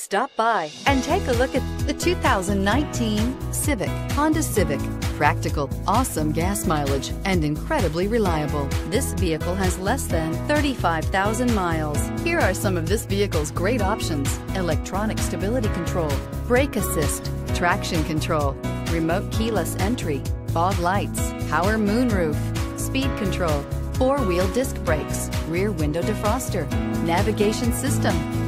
Stop by and take a look at the 2019 Civic, Honda Civic. Practical, awesome gas mileage, and incredibly reliable. This vehicle has less than 35,000 miles. Here are some of this vehicle's great options. Electronic stability control, brake assist, traction control, remote keyless entry, fog lights, power moonroof, speed control, four-wheel disc brakes, rear window defroster, navigation system.